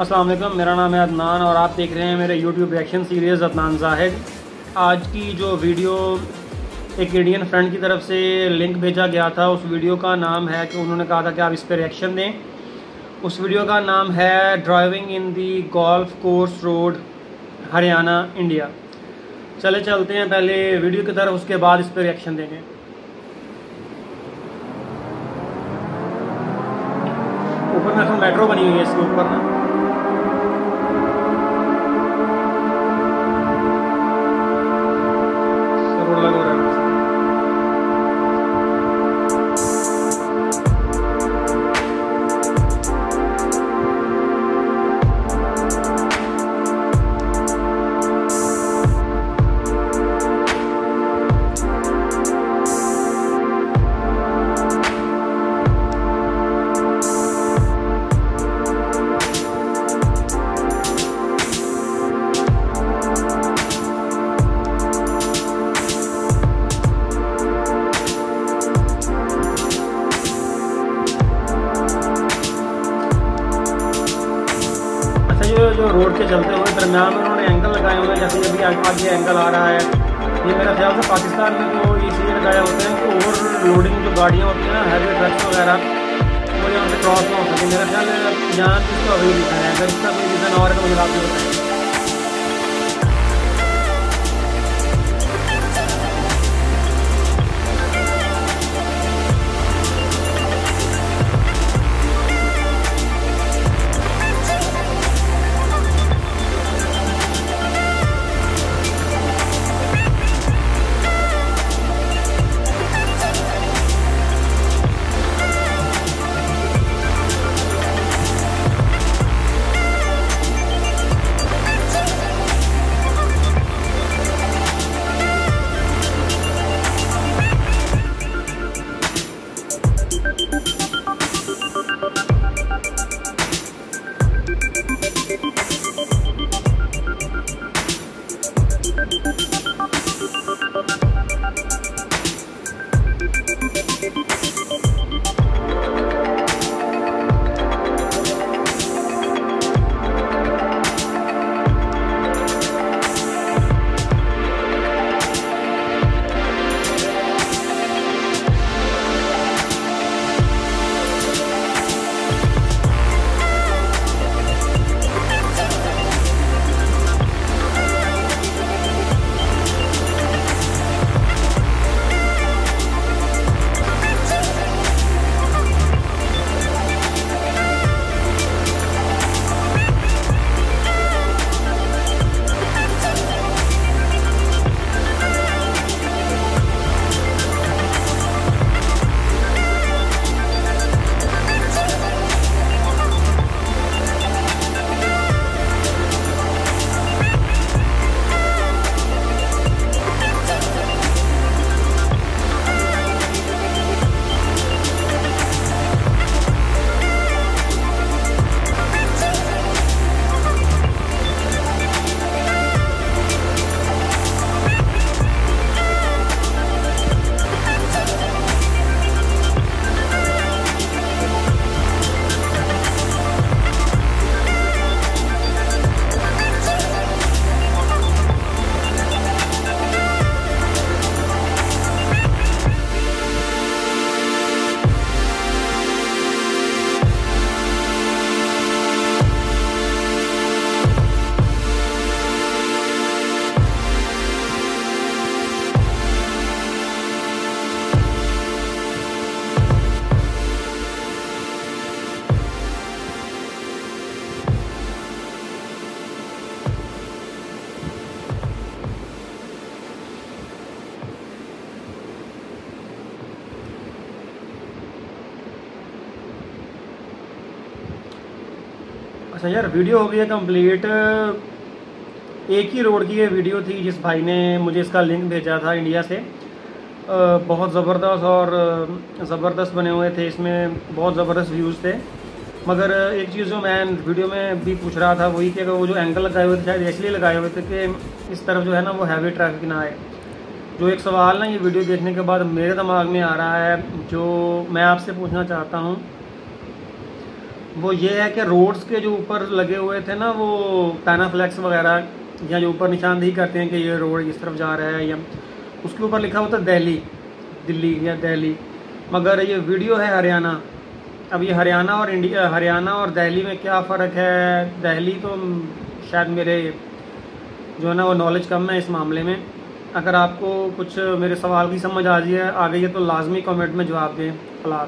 السلام علیکم، میرا نام ہے عدنان اور آپ دیکھ رہے ہیں میرے YouTube reaction series Adnan Zahid. آج کی جو ویڈیو ایک انڈین فرینڈ کی طرف سے لنک بھیجا گیا تھا، اس ویڈیو کا نام ہے کہ انہوں نے کہا تھا کہ آپ اس پہ ریئیکشن دیں۔ اس ویڈیو کا نام ہے driving in the golf course road Haryana India چلے، چلتے ہیں۔ پہلے ویڈیو کی طرف، اس کے بعد اس پہ ریئیکشن دیں گے۔ اوپر میں میٹرو بنی ہوئی ہے اس کے اوپر نا۔ جو روڈ کے چلتے ہوئے درمیان میں انہوں نے اینگل لگائے ہوئے ہیں جیسے ابھی یہ اینگل آ رہا ہے یہ میرا خیال سے پاکستان میں جو اس لیے لگائے ہوتے ہیں تو اوور لوڈنگ جو گاڑیاں ہوتی ہیں نا ہیوی ٹرکس وغیرہ وہ یہاں سے کراس نہ ہو سکے میرا خیال ہے یہاں اس کو وہی دکھایا ہے اگر اس کا کوئی ریزن اور ہے تو مجھے آپ کو بتائیں اچھا یار ویڈیو ہو گئی ہے کمپلیٹ ایک ہی روڈ کی یہ ویڈیو تھی جس بھائی نے مجھے اس کا لنک بھیجا تھا انڈیا سے. بہت زبردست اور زبردست بنے ہوئے تھے اس میں، بہت زبردست ویوز تھے. مگر ایک چیز جو میں ویڈیو میں بھی پوچھ رہا تھا، وہی کہ وہ جو اینگل لگائے ہوئے تھے، شاید اس لیے لگائے ہوئے تھے کہ اس طرف جو ہے نا وہ ہیوی ٹریفک نہ آئے. جو ایک سوال نا یہ ویڈیو دیکھنے کے بعد میرے دماغ میں آ رہا ہے، جو میں آپ سے پوچھنا چاہتا ہوں وہ یہ ہے کہ روڈز کے جو اوپر لگے ہوئے تھے نا، وہ پینافلیکس وغیرہ یا جو اوپر نشاندہی کرتے ہیں کہ یہ روڈ اس طرف جا رہا ہے یا اس کے اوپر لکھا ہوتا ہے دہلی، دلی یا دہلی۔ مگر یہ ویڈیو ہے ہریانہ۔ اب یہ ہریانہ اور انڈیا، ہریانہ اور دہلی میں کیا فرق ہے؟ دہلی تو شاید میرے جو ہے نا، وہ نالج کم ہے اس معاملے میں۔ اگر آپ کو کچھ میرے سوال کی سمجھ آ جائے آ گئی ہے تو لازمی کمنٹ میں جواب دیں۔ اللہ